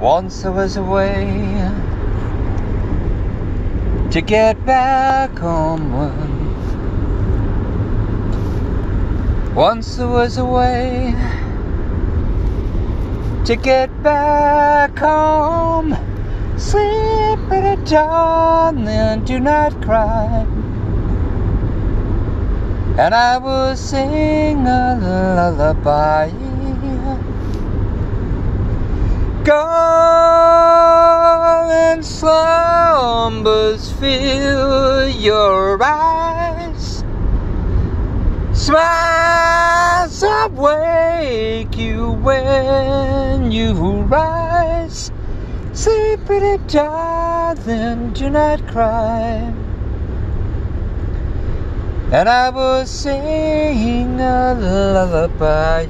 Once there was a way to get back homeward. Once there was a way to get back home. Sleep at dawn, then do not cry. And I will sing a lullaby. Golden slumbers fill your eyes. Smiles awake you when you rise. Sleep pretty darling, do not cry. And I will sing a lullaby.